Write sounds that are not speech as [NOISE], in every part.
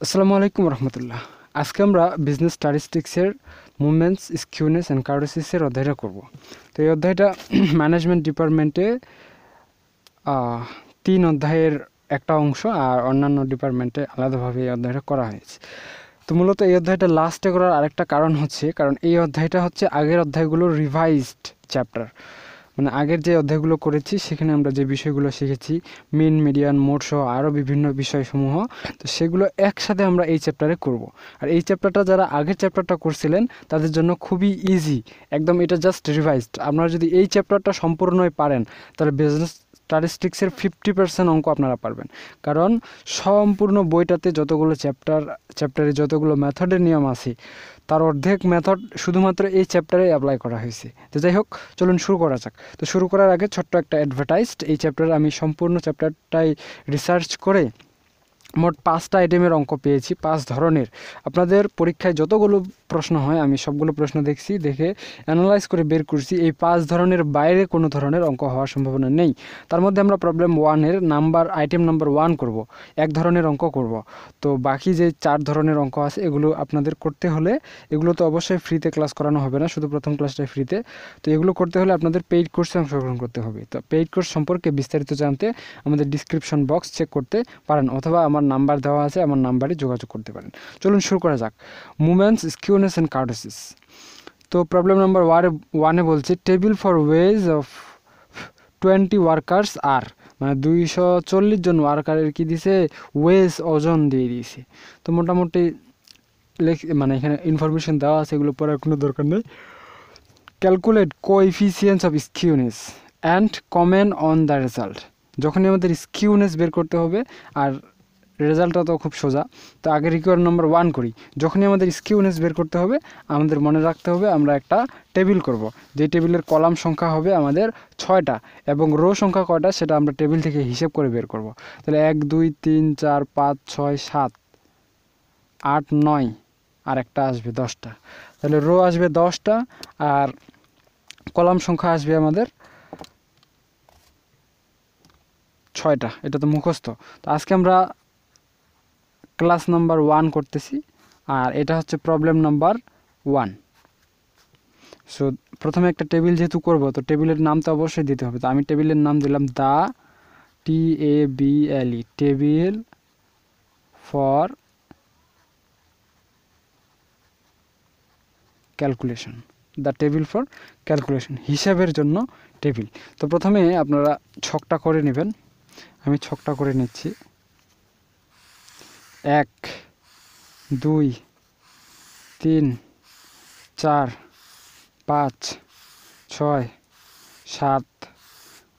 আসসালামু আলাইকুম রহমতুল্লাহ। আজকে আমরা বিজনেস স্ট্যাটিস্টিক্সের মুভমেন্টস স্কিউনেস অ্যান্ড কার্ডোসিসের অধ্যায়টা করব। তো এই অধ্যায়টা [CLEARS THROAT] ম্যানেজমেন্ট ডিপার্টমেন্টে তিন অধ্যায়ের একটা অংশ আর অন্যান্য ডিপার্টমেন্টে আলাদাভাবে এই অধ্যায়টা করা হয়েছে। তো মূলত এই অধ্যায়টা লাস্টে করার আরেকটা কারণ হচ্ছে, কারণ এই অধ্যায়টা হচ্ছে আগের অধ্যায়গুলোর রিভাইজড চ্যাপ্টার মানে আগের যে অধ্যায়গুলো করেছি, সেখানে আমরা যে বিষয়গুলো শিখেছি, মিন, মিডিয়ান, মোড সহ আরও বিভিন্ন বিষয়সমূহ, তো সেগুলো একসাথে আমরা এই চ্যাপ্টারে করব। আর এই চ্যাপ্টারটা যারা আগের চ্যাপ্টারটা করছিলেন, তাদের জন্য খুবই ইজি একদম এটা জাস্ট রিভাইজড আপনারা যদি এই চ্যাপ্টারটা সম্পূর্ণই পারেন, তাহলে বিজনেস স্ট্যাটিস্টিক্সের ফিফটি পার্সেন্ট অঙ্ক আপনারা পারবেন। কারণ সম্পূর্ণ বইটাতে যতগুলো চ্যাপ্টার চ্যাপ্টারে যতগুলো মেথডের নিয়ম আছে তার অর্ধেক মেথড শুধুমাত্র এই চ্যাপ্টারে অ্যাপ্লাই করা হয়েছে। তো যাই হোক, চলুন শুরু করা যাক। তো শুরু করার আগে ছোট্ট একটা অ্যাডভার্টাইজড এই চ্যাপ্টারে আমি সম্পূর্ণ চ্যাপ্টারটাই রিসার্চ করে মোট পাঁচটা আইটেমের অঙ্ক পেয়েছি, পাঁচ ধরনের। আপনাদের পরীক্ষায় যতগুলো প্রশ্ন হয়, আমি সবগুলো প্রশ্ন দেখছি, দেখে অ্যানালাইজ করে বের করছি, এই পাঁচ ধরনের বাইরে কোনো ধরনের অঙ্ক হওয়ার সম্ভাবনা নেই। তার মধ্যে আমরা প্রবলেম ওয়ানের নাম্বার আইটেম নাম্বার ওয়ান করব, এক ধরনের অঙ্ক করব। তো বাকি যে চার ধরনের অঙ্ক আছে, এগুলো আপনাদের করতে হলে এগুলো তো অবশ্যই ফ্রিতে ক্লাস করানো হবে না, শুধু প্রথম ক্লাসটাই ফ্রিতে তো এগুলো করতে হলে আপনাদের পেইড কোর্সে অংশগ্রহণ করতে হবে। তো পেইড কোর্স সম্পর্কে বিস্তারিত জানতে আমাদের ডিসক্রিপশন বক্স চেক করতে পারেন, অথবা আমার নাম্বার দেওয়া আছে, আমার নাম্বারে যোগাযোগ করতে পারেন। চলুন শুরু করা যাক। মুমেন্টস স্কিউনেস অ্যান্ড কার্ডোসিস তো প্রবলেম নাম্বার ওয়ানে ওয়ানে বলছে table for wage of twenty workers আর মানে দুইশো চল্লিশ জন ওয়ার্কারের কি দিছে? ওয়েজ ওজন দিয়ে দিয়েছে। তো মোটামুটি লেখ মানে এখানে ইনফরমেশন দেওয়া আছে, এগুলো পড়ার কোনো দরকার নেই। Calculate coefficients of skewness and comment on the result যখনই আমাদের স্কিউনেস বের করতে হবে, আর রেজাল্টটা তো খুব সোজা। তো আগে রিকোয়ার নাম্বার ওয়ান করি। যখনই আমাদের স্কিউনেস বের করতে হবে, আমাদের মনে রাখতে হবে আমরা একটা টেবিল করব। যে টেবিলের কলাম সংখ্যা হবে আমাদের ছয়টা এবং রো সংখ্যা কয়টা সেটা আমরা টেবিল থেকে হিসেব করে বের করব। তাহলে এক, দুই, তিন, চার, পাঁচ, ছয়, সাত, আট, নয়, আর একটা আসবে দশটা। তাহলে রো আসবে দশটা আর কলাম সংখ্যা আসবে আমাদের ছয়টা। এটা তো মুখস্থ। তো আজকে আমরা ক্লাস নাম্বার ওয়ান করতেছি, আর এটা হচ্ছে প্রবলেম নাম্বার ওয়ান সো প্রথমে একটা টেবিল যেহেতু করব, তো টেবিলের নাম তো অবশ্যই দিতে হবে। তো আমি টেবিলের নাম দিলাম the T A B L table for calculation the table for calculation হিসাবের জন্য টেবিল তো প্রথমে আপনারা ছকটা করে নেবেন। আমি ছকটা করে নিচ্ছি। এক, দুই, তিন, চার, পাঁচ, ছয়, সাত,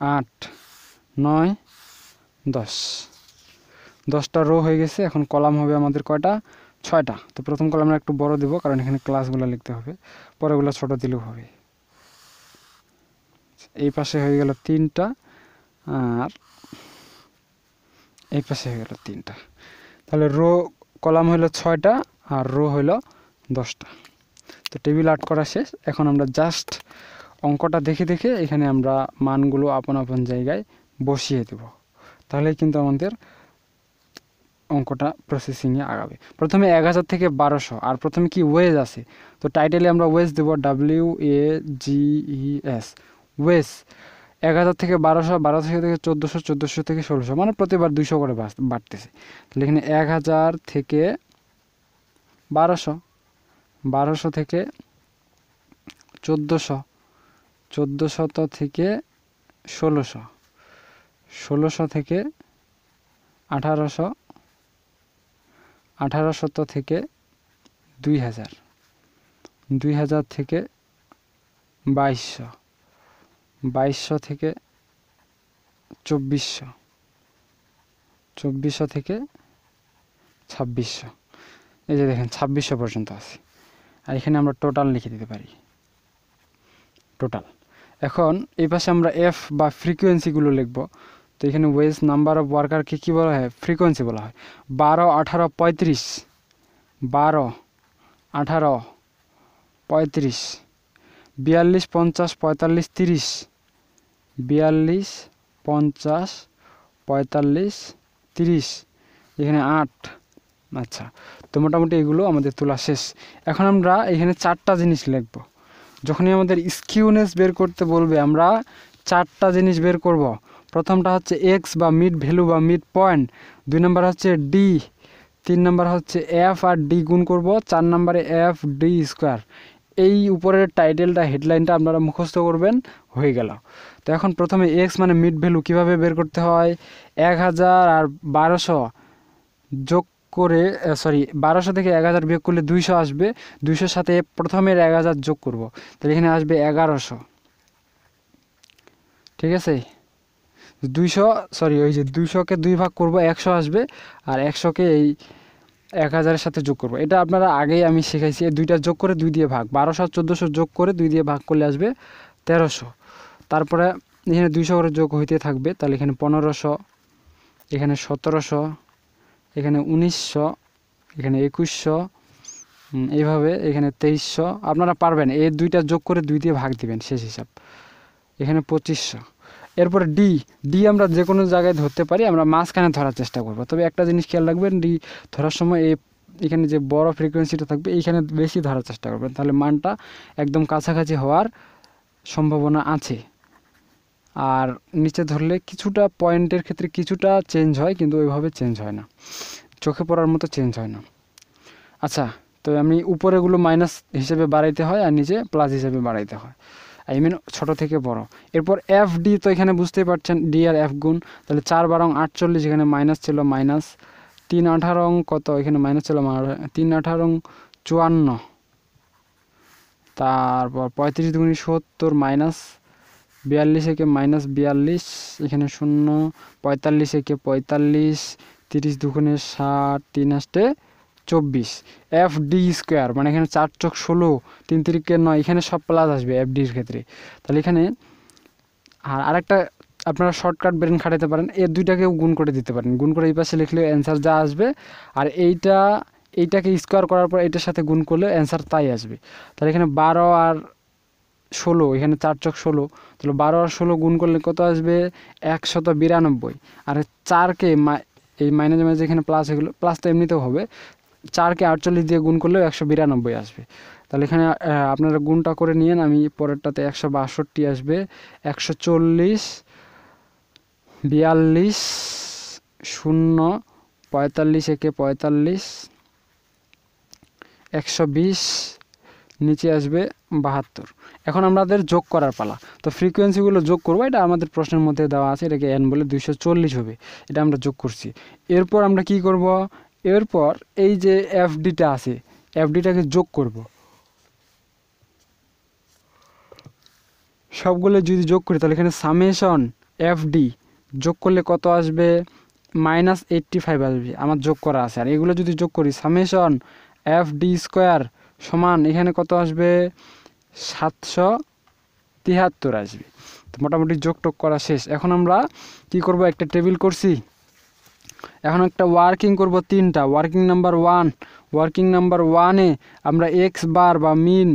আট, নয়, দশ। দশটা রো হয়ে গেছে, এখন কলাম হবে আমাদের কয়টা? ছয়টা। তো প্রথম কলামটা একটু বড় দেবো, কারণ এখানে ক্লাসগুলো লিখতে হবে। পরেগুলো ছোট দিলেও হবে। এই পাশে হয়ে গেল তিনটা, আর এই পাশে হয়ে গেল তিনটা। তাহলে রো কলাম হলো ছয়টা আর রো হলো দশটা। তো টেবিল আর্ট করা শেষ। এখন আমরা জাস্ট অঙ্কটা দেখে দেখে এখানে আমরা মানগুলো আপন আপন জায়গায় বসিয়ে দেব। তাহলে কিন্তু আমাদের অঙ্কটা প্রসেসিংয়ে আগাবে। প্রথমে এক হাজার থেকে বারোশো। আর প্রথমে কি ওয়েজ আছে? তো টাইটেলে আমরা ওয়েজ দেবো W A G E S wage এক হাজার থেকে বারোশো বারোশো থেকে চোদ্দোশো চোদ্দোশো থেকে ষোলোশো মানে প্রতিবার দুইশো করে বাড়তেছে। তাহলে এখানে এক হাজার থেকে বারোশো বারোশো থেকে চোদ্দোশো চোদ্দোশত থেকে ষোলোশো ষোলোশো থেকে আঠারোশো আঠারোশত থেকে দুই হাজার দুই হাজার থেকে বাইশশো। বাইশশো থেকে চব্বিশশো। চব্বিশশো থেকে ছাব্বিশশো। এই যে দেখেন, ছাব্বিশশো পর্যন্ত আছে। আর এখানে আমরা টোটাল লিখে দিতে পারি। টোটাল এখন এই পাশে আমরা এফ বা ফ্রিকোয়েন্সিগুলো লিখব। তো এখানে ওয়েজ নাম্বার অফ ওয়ার্কারকে কী বলা হয়? ফ্রিকোয়েন্সি বলা হয়। বারো, আঠারো, পঁয়ত্রিশ। বারো, আঠারো, পঁয়ত্রিশ। বিয়াল্লিশ, পঞ্চাশ, পঁয়তাল্লিশ, তিরিশ। বিয়াল্লিশ, পঞ্চাশ, পঁয়তাল্লিশ, তিরিশ। এখানে আট। আচ্ছা তো মোটামুটি এগুলো আমাদের তোলা শেষ। এখন আমরা এখানে চারটা জিনিস লিখব। যখনই আমাদের স্কিউনেস বের করতে বলবে, আমরা চারটা জিনিস বের করব। প্রথমটা হচ্ছে এক্স বা মিড ভ্যালু বা মিড পয়েন্ট দুই নম্বর হচ্ছে ডি তিন নম্বর হচ্ছে এফ আর ডি গুণ করব। চার নম্বরে এফ ডি স্কোয়ার এই উপরের টাইটেলটা হেডলাইনটা আপনারা মুখস্থ করবেন, হয়ে গেল। তো এখন প্রথমে এক্স মানে মিড ভ্যালু কীভাবে বের করতে হয়? এক হাজার আর বারোশো যোগ করে সরি বারোশো থেকে এক হাজার বিয়োগ করলে দুইশো আসবে। দুইশোর সাথে প্রথমের এক হাজার যোগ করব। তাহলে এখানে আসবে এগারোশো। ঠিক আছে? দুইশো সরি ওই যে দুইশোকে দুই ভাগ করব, একশো আসবে। আর একশোকে এই এক হাজারের সাথে যোগ করব। এটা আপনারা আগেই আমি শিখাইছি। এই দুইটা যোগ করে দুই দিয়ে ভাগ। বারোশো আর চোদ্দোশো যোগ করে দুই দিয়ে ভাগ করলে আসবে তেরোশো। তারপরে এখানে দুইশো করে যোগ হইতে থাকবে। তাহলে এখানে পনেরোশো, এখানে সতেরোশো, এখানে উনিশশো, এখানে একুশশো এইভাবে এখানে তেইশশো। আপনারা পারবেন। এই দুইটা যোগ করে দুই দিয়ে ভাগ দিবেন শেষ হিসাব। এখানে পঁচিশশো। এরপরে ডি ডি আমরা যে কোনো জায়গায় ধরতে পারি, আমরা মাঝখানে ধরার চেষ্টা করব। তবে একটা জিনিস খেয়াল রাখবেন ডি ধরার সময় এই এখানে যে বড় ফ্রিকোয়েন্সিটা থাকবে, এইখানে বেশি ধরার চেষ্টা করবেন। তাহলে মানটা একদম কাছাকাছি হওয়ার সম্ভাবনা আছে। আর নিচে ধরলে কিছুটা পয়েন্টের ক্ষেত্রে কিছুটা চেঞ্জ হয়, কিন্তু ওইভাবে চেঞ্জ হয় না। চোখে পড়ার মতো চেঞ্জ হয় না। আচ্ছা তো আমি উপরেগুলো মাইনাস হিসেবে বাড়াইতে হয় আর নিচে প্লাস হিসেবে বাড়াইতে হয়। আই মিন ছোটো থেকে বড়। এরপর এফ ডি তো এখানে বুঝতেই পারছেন ডি আর এফ গুণ। তাহলে চার বারং আটচল্লিশ, এখানে মাইনাস ছিল মাইনাস তিন আঠারো কত? এখানে মাইনাস ছিল তিন আঠারো চুয়ান্ন। তারপর পঁয়ত্রিশ দুগুণি সত্তর মাইনাস বিয়াল্লিশ একে মাইনাস বিয়াল্লিশ, এখানে শূন্য। পঁয়তাল্লিশ একে পঁয়তাল্লিশ, তিরিশ দুগুণে ষাট, তিন আষ্টে চব্বিশ এফ ডি স্কোয়ার মানে এখানে চার চোখ ষোলো, তিন তিরিকে নয়, এখানে সব প্লাস আসবে এফ ডির ক্ষেত্রে। তাহলে এখানে আর আরেকটা আপনারা শর্টকাট ব্রেন খাটাতে পারেন এর দুইটাকেও গুণ করে দিতে পারেন। গুণ করে এই পাশে লিখলে অ্যান্সার যা আসবে, আর এইটা, এইটাকে স্কোয়ার করার পর এইটার সাথে গুণ করলে অ্যান্সার তাই আসবে। তাহলে এখানে বারো আর ষোলো, এখানে চার চক ষোলো, তাহলে বারো আর ষোলো গুণ করলে কত আসবে? একশত বিরানব্বই। আর চারকে এই মাইনাস মাইনাস এখানে প্লাস এগুলো প্লাস তো এমনিতেও হবে। চারকে আটচল্লিশ দিয়ে গুণ করলেও একশো বিরানব্বই আসবে। তাহলে এখানে আপনারা গুণটা করে নিয়েন, আমি পরেরটাতে একশো বাষট্টি আসবে। একশো চল্লিশ, বিয়াল্লিশ, শূন্য, পঁয়তাল্লিশ একে পঁয়তাল্লিশ, একশো বিশ, নিচে আসবে বাহাত্তর। এখন আমাদের যোগ করার পালা। তো ফ্রিকোয়েন্সিগুলো যোগ করব, এটা আমাদের প্রশ্নের মধ্যে দেওয়া আছে, এটাকে এন বলে দুইশো চল্লিশ হবে, এটা আমরা যোগ করছি। এরপর আমরা কি করব? এরপর এই যে এফডিটা আছে, এফডিটাকে যোগ করব। সবগুলো যদি যোগ করি, তাহলে এখানে সামেশন এফডি যোগ করলে কত আসবে? মাইনাস এইটটি ফাইভ আসবে, আমার যোগ করা আছে। আর এগুলো যদি যোগ করি সামেশন এফ ডি স্কোয়ার সমান এখানে কত আসবে? সাতশো তিয়াত্তর আসবে। তো মোটামুটি যোগ টোগ করা শেষ। এখন আমরা কি করব? একটা টেবিল করছি। এখন একটা ওয়ার্কিং করব তিনটা। Working number one working number ওয়ানে আমরা এক্স বার বা মিন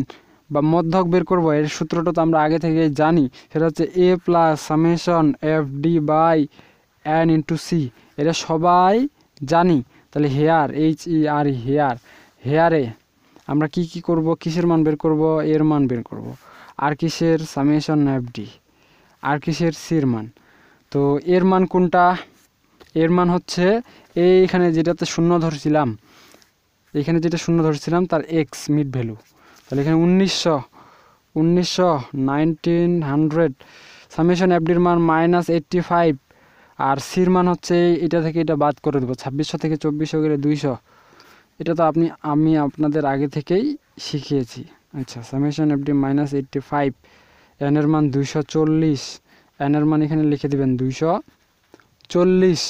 বা মধ্যক বের করব। এর সূত্রটা তো আমরা আগে থেকে জানি। সেটা হচ্ছে A plus summation F D by N into C এটা সবাই জানি। তাহলে here H E R here হেয়ারে আমরা কি কি করব? কিসের মান বের করব? এর মান বের করব। আর কিসের? সামেশন এফ ডি আর কিসের? সির মান। তো এর মান কোনটা? এর মান হচ্ছে এইখানে যেটাতে শূন্য ধরছিলাম এখানে যেটা শূন্য ধরছিলাম তার এক্স মিড ভ্যালু তাহলে এখানে উনিশশো উনিশশো নাইনটিন হান্ড্রেড সামেশন এফডির মান মাইনাস এইট্টি ফাইভ আর সির মান হচ্ছে এটা থেকে এটা বাদ করে দেবো, ছাব্বিশশো থেকে চব্বিশশো গেলে দুইশো। এটা তো আপনি, আমি আপনাদের আগে থেকেই শিখিয়েছি। আচ্ছা summation FD minus eighty five এনের মান দুইশো চল্লিশ এনের মান এখানে লিখে দেবেন দুইশো। চল্লিশ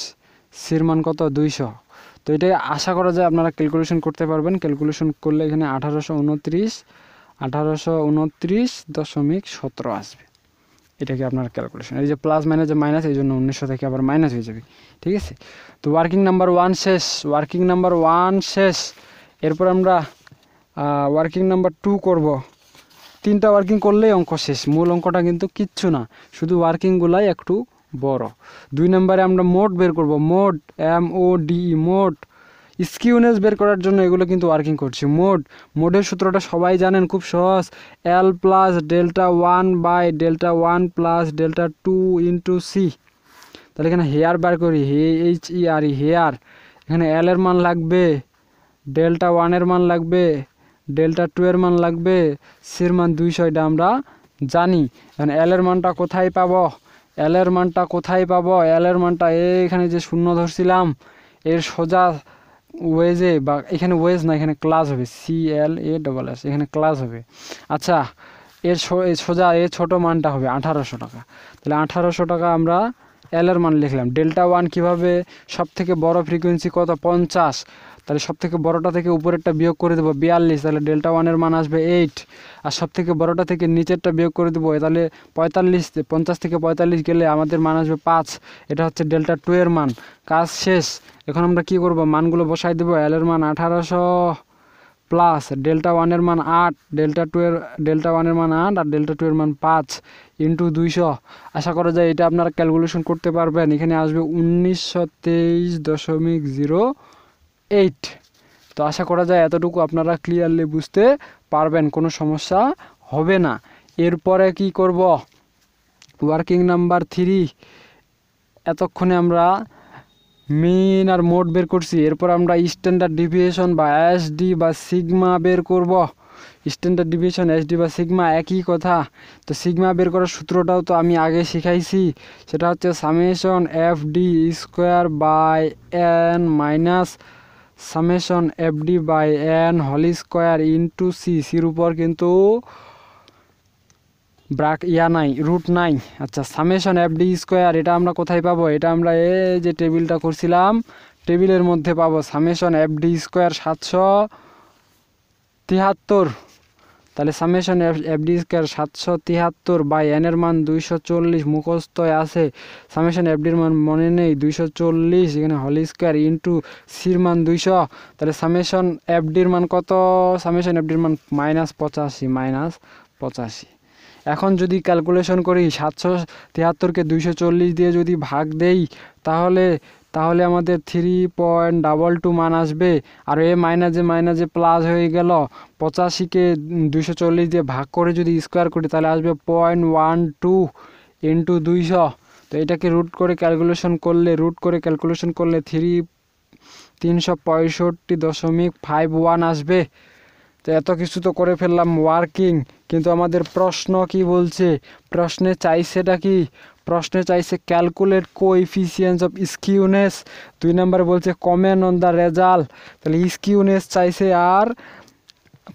সির মান কত? দুইশো। তো এটাই আশা করা যায় আপনারা ক্যালকুলেশন করতে পারবেন। ক্যালকুলেশন করলে এখানে আঠারোশো উনত্রিশ আঠারোশো উনত্রিশ দশমিক সতেরো আসবে। এটাকে আপনার ক্যালকুলেশন এই যে প্লাস মাইনাস যে মাইনাস এই জন্য উনিশশো থেকে আবার মাইনাস হয়ে যাবে। ঠিক আছে? তো ওয়ার্কিং নাম্বার ওয়ান শেষ। ওয়ার্কিং নাম্বার ওয়ান শেষ। এরপর আমরা ওয়ার্কিং নাম্বার টু করব। তিনটা ওয়ার্কিং করলেই অঙ্ক শেষ। মূল অঙ্কটা কিন্তু কিচ্ছু না। শুধু ওয়ার্কিংগুলাই একটু বড়। দুই নম্বরে আমরা মোট বের করব। মোট, এম ও ডি মোট। স্কিউনেস বের করার জন্য এগুলো কিন্তু ওয়ার্কিং করছি। মোড মোডের সূত্রটা সবাই জানেন, খুব সহজ। L plus delta one by delta one plus delta two into C তাহলে এখানে হেয়ার বার করি। হে এইচ ই আর ই হেয়ার এখানে এল এর মান লাগবে ডেল্টা ওয়ানের মান লাগবে ডেল্টা টু এর মান লাগবে। সির মান দুইশো, এটা আমরা জানি। এখানে এল এর মানটা কোথায় পাবো? এল এর মানটা কোথায় পাব? এলের মানটা এখানে যে শূন্য ধরছিলাম, এর সোজা ওয়েজে বা এখানে ওয়েজ না, এখানে ক্লাস হবে। C L A double S এখানে ক্লাস হবে। আচ্ছা এর সোজা এ ছোট মানটা হবে আঠারোশো টাকা। তাহলে আঠারোশো টাকা আমরা এল এর মান লিখলাম। ডেল্টা ওয়ান কীভাবে? সব থেকে বড় ফ্রিকোয়েন্সি কত? পঞ্চাশ। তাহলে সব থেকে বড়টা থেকে উপরেরটা বিয়োগ করে দেবো বিয়াল্লিশ। তাহলে ডেল্টা ওয়ানের মান আসবে এইট আর সব থেকে বড়টা থেকে নিচেরটা বিয়োগ করে দেবো, তাহলে পঁয়তাল্লিশ। পঞ্চাশ থেকে পঁয়তাল্লিশ গেলে আমাদের মান আসবে পাঁচ। এটা হচ্ছে ডেল্টা টু এর মান। কাজ শেষ। এখন আমরা কি করব? মানগুলো বসাই দেবো। এল এর মান আঠারোশো। প্লাস ডেল্টা ওয়ানের মান আট ডেল্টা টু এর ডেল্টা ওয়ানের মান আট আর ডেল্টা টু এর মান পাঁচ ইন্টু দুইশো। আশা করা যায় এটা আপনারা ক্যালকুলেশন করতে পারবেন। এখানে আসবে উনিশশো তেইশ দশমিক জিরো এইট। তো আশা করা যায় এতটুকু আপনারা ক্লিয়ারলি বুঝতে পারবেন, কোনো সমস্যা হবে না। এরপরে কি করব? ওয়ার্কিং নাম্বার থ্রি এতক্ষণে আমরা মিন আর মোট বের করছি। এরপর আমরা স্ট্যান্ডার্ড ডিভিয়েশন বা এসডি বা সিগমা বের করব। স্ট্যান্ডার্ড ডিভিয়েশন এসডি বা সিগমা একই কথা। তো সিগমা বের করার সূত্রটাও তো আমি আগে শিখাইছি। সেটা হচ্ছে summation F D square by N minus summation F D by N হল স্কোয়ার ইন্টু সি সির উপর কিন্তু ব্রাক, ইয়া নাই, রুট নাই। আচ্ছা সামেশন এফ ডি স্কোয়ার, এটা আমরা কোথায় পাবো? এটা আমরা এ যে টেবিলটা করছিলাম, টেবিলের মধ্যে পাবো সামেশন এফ ডি স্কোয়ার সাতশো তিয়াত্তর তাহলে সামেশন এফ ডি স্কোয়ার সাতশো তিয়াত্তর বাই এনের মান দুইশো চল্লিশ মুখস্থ আছে। সামেশন এফডির মান মনে নেই, দুইশো চল্লিশ, এখানে হল স্কোয়ার ইন্টু সির মান দুইশো। তাহলে সামেশন এফডির মান কত? সামেশন এফ ডির মান মাইনাস পঁচাশি মাইনাস পঁচাশি। এখন যদি ক্যালকুলেশন করি সাতশো তিয়াত্তরকে দুইশো চল্লিশ দিয়ে যদি ভাগ দেই, তাহলে তাহলে আমাদের থ্রি পয়েন্ট ডাবল টু মান আসবে। আর এ মাইনাসে মাইনাসে প্লাস হয়ে গেল, পঁচাশিকে দুইশো চল্লিশ দিয়ে ভাগ করে যদি স্কোয়ার করি, তাহলে আসবে পয়েন্ট ওয়ান টু ইন্টু দুইশো। তো এটাকে রুট করে ক্যালকুলেশন করলে রুট করে ক্যালকুলেশন করলে থ্রি তিনশো পঁয়ষট্টি দশমিক ফাইভ ওয়ান আসবে। তো এত কিছু তো করে ফেললাম ওয়ার্কিং কিন্তু আমাদের প্রশ্ন কি বলছে? প্রশ্নে চাইছেটা কি? প্রশ্নে চাইছে ক্যালকুলেট কোএফিসিয়েন্স অফ স্কিউনেস দুই নম্বরে বলছে কমেন্ট অন দ্য রেজাল্ট তাহলে স্কিউনেস চাইছে আর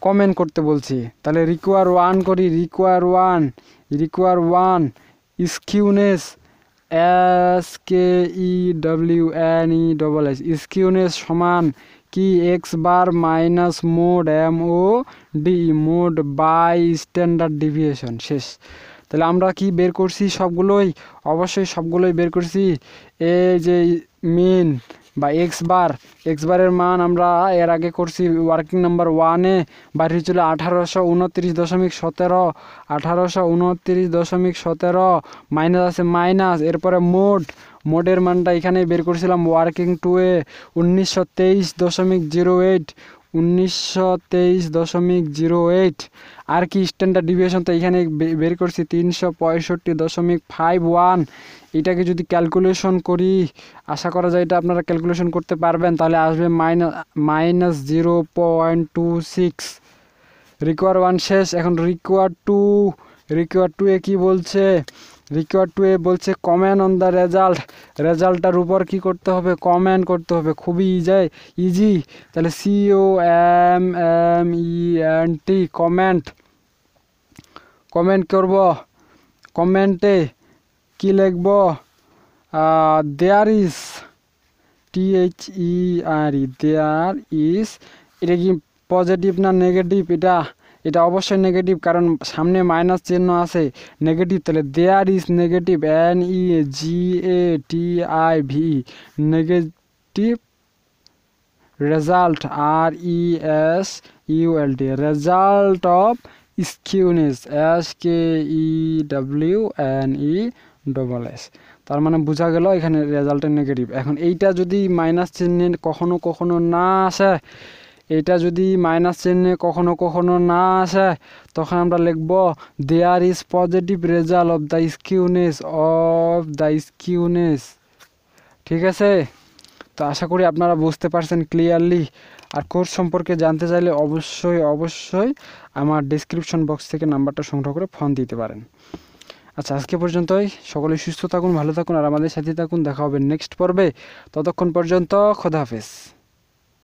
কমেন্ট করতে বলছি। তাহলে রিকোয়ার ওয়ান করি require one require one skewness S K E W N E double S skewness সমান কি X bar minus mode M O D mode by standard deviation শেষ। তাহলে আমরা কি বের করছি সবগুলোই? অবশ্যই সবগুলোই বের করছি। এই যে মিন বা এক্স বার এক্স বারের মান আমরা এর আগে করছি ওয়ার্কিং নাম্বার ওয়ানে বাড়ি ছিল আঠারোশো উনত্রিশ দশমিক সতেরো, আঠারোশো উনত্রিশ দশমিক সতেরো। মাইনাস আছে মাইনাস এরপরে মোড মোডের মানটা এখানে বের করেছিলাম ওয়ার্কিং টুয়ে উনিশশো তেইশ দশমিক জিরো এইট উনিশশো তেইশ দশমিক জিরো এইট আর কি স্ট্যান্ডার্ড ডিভিয়েশন তো এখানে বের করছি তিনশো পঁয়ষট্টি দশমিক ফাইভ ওয়ান এটাকে যদি ক্যালকুলেশন করি, আশা করা যায় এটা আপনারা ক্যালকুলেশন করতে পারবেন। তাহলে আসবে minus minus zero point two six require one শেষ, এখন রিকোয়ার টু রিকোয়ার টু এ কী বলছে? রিকোয়ার টু এ বলছে কমেন্ট অন দ্য রেজাল্ট রেজাল্টটার উপর কি করতে হবে? কমেন্ট করতে হবে। খুবই ইজি ইজি তাহলে C O M M E N T comment comment করব। কমেন্টে কি লিখব? There is T H E R E there is এটা কি পজিটিভ না নেগেটিভ এটা এটা অবশ্যই নেগেটিভ কারণ সামনে মাইনাস চিহ্ন আছে। নেগেটিভ তাহলে there is negative N E G A T I V negative result R E S U L T result of skewness S K E W N E double S তার মানে বোঝা গেল এখানে রেজাল্টের negative এখন এইটা যদি মাইনাস চিহ্নে কখনো কখনো না আসে, এটা যদি মাইনাস চিহ্নে কখনো কখনো না আসে, তখন আমরা লিখব there is positive result of the skewness of the skewness ঠিক আছে? তো আশা করি আপনারা বুঝতে পারছেন ক্লিয়ারলি আর কোর্স সম্পর্কে জানতে চাইলে অবশ্যই অবশ্যই আমার ডিসক্রিপশন বক্স থেকে নাম্বারটা সংগ্রহ করে ফোন দিতে পারেন। আচ্ছা আজকে পর্যন্তই। সকলে সুস্থ থাকুন, ভালো থাকুন, আর আমাদের সাথে থাকুন। দেখা হবে নেক্সট পর্বে। ততক্ষণ পর্যন্ত খোদা হাফেজ।